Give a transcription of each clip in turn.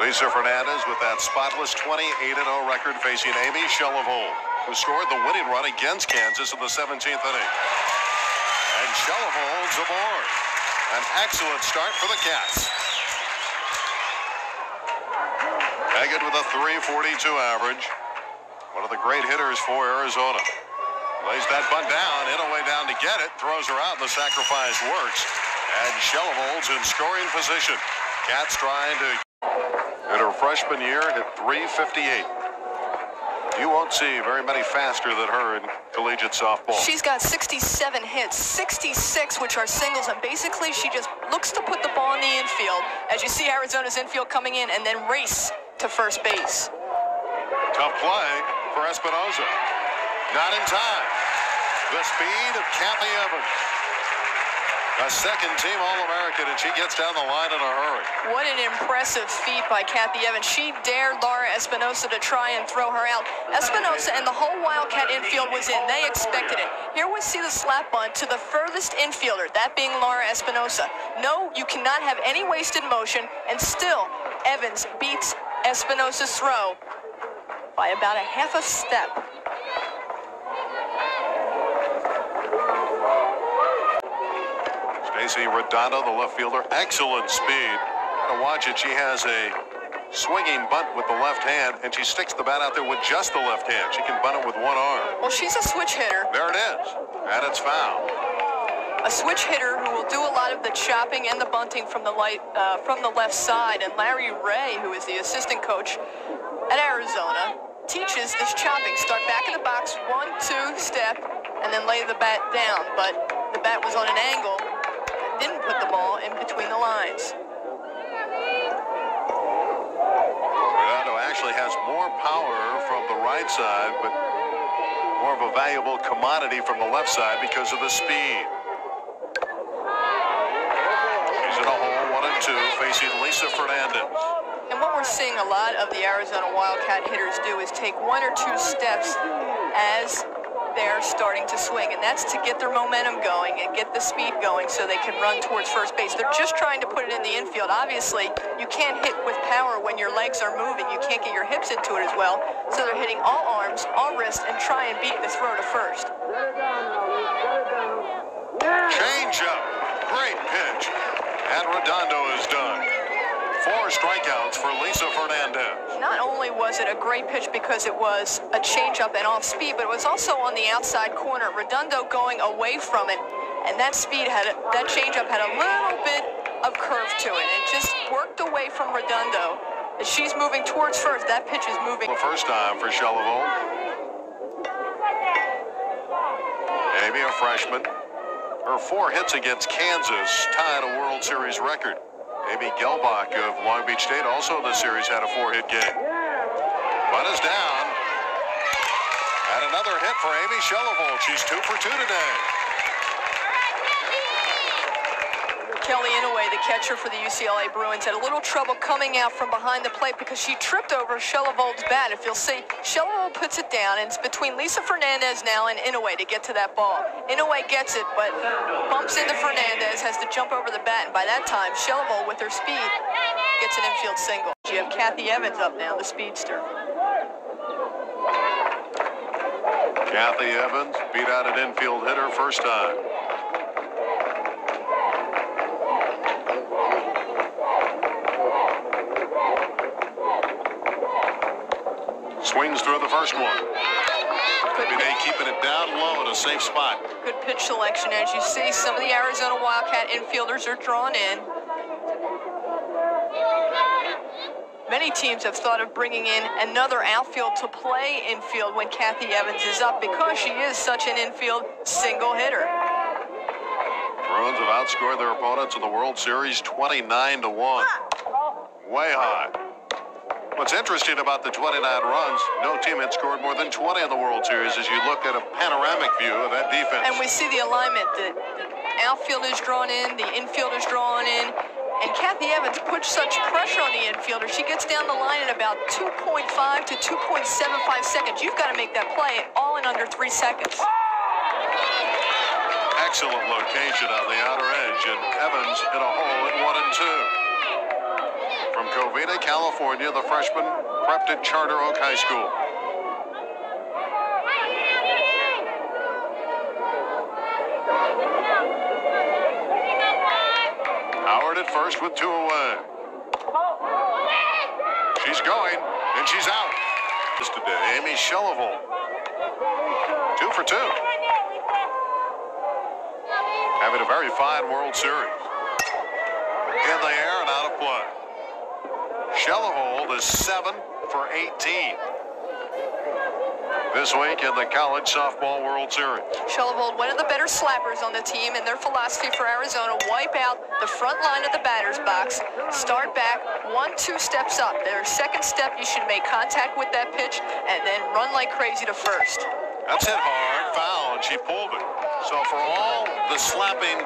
Lisa Fernandez with that spotless 28-0 record facing Amy Chellevold, who scored the winning run against Kansas in the 17th inning. And Chellevold's aboard. An excellent start for the Cats. Haggard with a 342 average. One of the great hitters for Arizona. Lays that bunt down, in a way down to get it, throws her out, and the sacrifice works. And Chellevold's in scoring position. Cats trying to, in her freshman year, hit 358. You won't see very many faster than her in collegiate softball. She's got 67 hits, 66 which are singles, and basically she just looks to put the ball in the infield as you see Arizona's infield coming in and then race to first base. Tough play for Espinoza. Not in time. The speed of Kathy Evans. A second team All-American, and she gets down the line in a hurry. What an impressive feat by Kathy Evans. She dared Laura Espinoza to try and throw her out. Espinoza and the whole Wildcat infield was in. They expected it. Here we see the slap bunt to the furthest infielder, that being Laura Espinoza. No, you cannot have any wasted motion, and still Evans beats Espinoza's throw by about a half a step. Stacy Redondo, the left fielder, excellent speed. To watch it, she has a swinging bunt with the left hand, and she sticks the bat out there with just the left hand. She can bunt it with one arm. Well, she's a switch hitter. There it is, and it's foul. A switch hitter who will do a lot of the chopping and the bunting from the light uh, from the left side. And Larry Ray, who is the assistant coach at Arizona, teaches this chopping. Start back in the box, one, two, step, and then lay the bat down. But the bat was on an angle didn't put the ball in between the lines. Redondo actually has more power from the right side, but more of a valuable commodity from the left side because of the speed. He's in a hole, one and two, facing Lisa Fernandez. And what we're seeing a lot of the Arizona Wildcat hitters do is take one or two steps as they're starting to swing, and that's to get their momentum going and get the speed going so they can run towards first base. They're just trying to put it in the infield. Obviously, you can't hit with power when your legs are moving. You can't get your hips into it as well. So they're hitting all arms, all wrists, and try and beat the throw to first. Change up. Great pitch. And Redondo is done. Four strikeouts for Lisa Fernandez. Not only was it a great pitch because it was a changeup and off speed, but it was also on the outside corner. Redondo going away from it, and that speed had a, that changeup had a little bit of curve to it. It just worked away from Redondo. As she's moving towards first, that pitch is moving. The first time for Chellevold. Amy, a freshman. Her four hits against Kansas tied a World Series record. Amy Gelbach of Long Beach State also in the series had a four-hit game. One is down. And another hit for Amy Chellevold. She's two for two today. Kelly Inouye, the catcher for the UCLA Bruins, had a little trouble coming out from behind the plate because she tripped over Chellevold's bat. If you'll see, Chellevold puts it down, and it's between Lisa Fernandez now and Inouye to get to that ball. Inouye gets it, but bumps into Fernandez, has to jump over the bat, and by that time, Chellevold, with her speed, gets an infield single. You have Kathy Evans up now, the speedster. Kathy Evans beat out an infield hitter first time. Swings through the first one. They keeping it down low in a safe spot. Good pitch selection. As you see, some of the Arizona Wildcat infielders are drawn in. Many teams have thought of bringing in another outfield to play infield when Kathy Evans is up because she is such an infield single hitter. Bruins have outscored their opponents in the World Series 29 to 1. Way high. What's interesting about the 29 runs, no team had scored more than 20 in the World Series as you look at a panoramic view of that defense. And we see the alignment. The outfield is drawn in, the infield is drawn in, and Kathy Evans puts such pressure on the infielder. She gets down the line in about 2.5 to 2.75 seconds. You've got to make that play all in under three seconds. Excellent location on the outer edge, and Evans in a hole at one and two. From Covina, California. The freshman prepped at Charter Oak High School. Howard at first with two away. She's going, and she's out. Today, Amy Chellevold. Two for two. Having a very fine World Series. In the air and out of play. Chellevold is seven for 18 this week in the College Softball World Series. Chellevold, one of the better slappers on the team, and their philosophy for Arizona, wipe out the front line of the batter's box, start back, one, two steps up. Their second step, you should make contact with that pitch, and then run like crazy to first. That's hit hard, foul, and she pulled it. So for all the slapping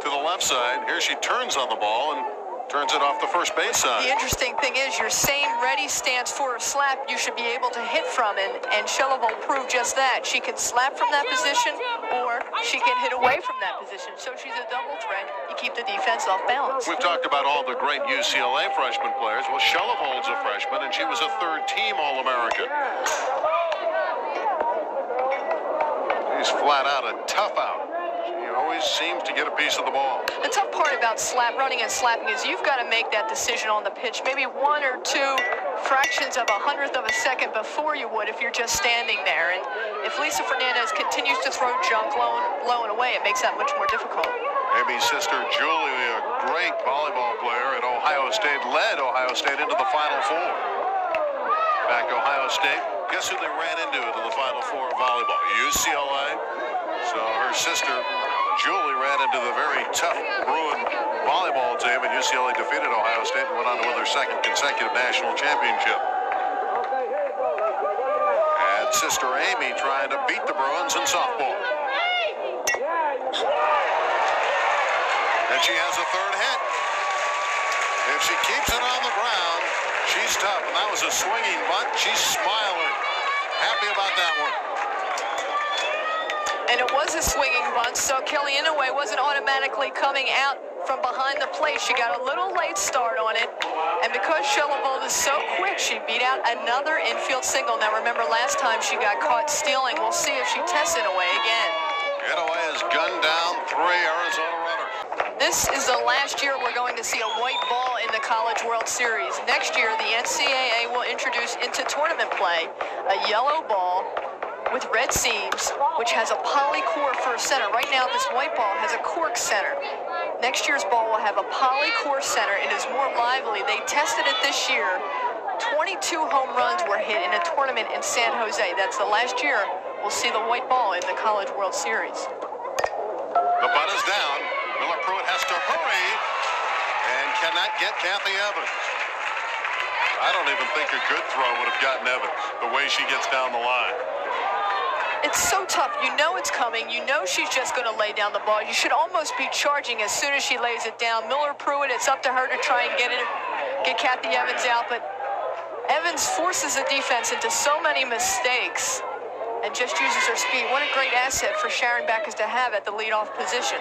to the left side, here she turns on the ball and turns it off the first base side. The interesting thing is your same ready stance for a slap you should be able to hit from, and, and Chellevold proved just that. She can slap from that position, or she can hit away from that position. So she's a double threat. You keep the defense off balance. We've talked about all the great UCLA freshman players. Well, Chellevold's a freshman, and she was a third-team All-American. He's flat out a tough out always seems to get a piece of the ball. The tough part about slap running and slapping is you've got to make that decision on the pitch maybe one or two fractions of a hundredth of a second before you would if you're just standing there. And if Lisa Fernandez continues to throw junk low and, low and away, it makes that much more difficult. Amy's sister Julie, a great volleyball player at Ohio State, led Ohio State into the Final Four. Back Ohio State, guess who they ran into into the Final Four of volleyball? UCLA. So her sister Julie ran into the very tough Bruin volleyball team, and UCLA defeated Ohio State and went on to win their second consecutive national championship. And sister Amy trying to beat the Bruins in softball. And she has a third hit. If she keeps it on the ground, she's tough. And that was a swinging bunt. She's smiling. Happy about that one and it was a swinging bunt, so Kelly Inouye wasn't automatically coming out from behind the plate. She got a little late start on it, and because Chellevold is so quick, she beat out another infield single. Now, remember, last time she got caught stealing. We'll see if she tests Inouye again. Inouye has gunned down three Arizona runners. This is the last year we're going to see a white ball in the College World Series. Next year, the NCAA will introduce into tournament play a yellow ball with red seams, which has a poly core for a center. Right now, this white ball has a cork center. Next year's ball will have a poly core center. It is more lively. They tested it this year. 22 home runs were hit in a tournament in San Jose. That's the last year we'll see the white ball in the College World Series. The butt is down. Miller Pruitt has to hurry and cannot get Kathy Evans. I don't even think a good throw would have gotten Evans the way she gets down the line. It's so tough. You know it's coming. You know she's just going to lay down the ball. You should almost be charging as soon as she lays it down. Miller Pruitt, it's up to her to try and get it, get Kathy Evans out. But Evans forces the defense into so many mistakes and just uses her speed. What a great asset for Sharon Backus to have at the leadoff position.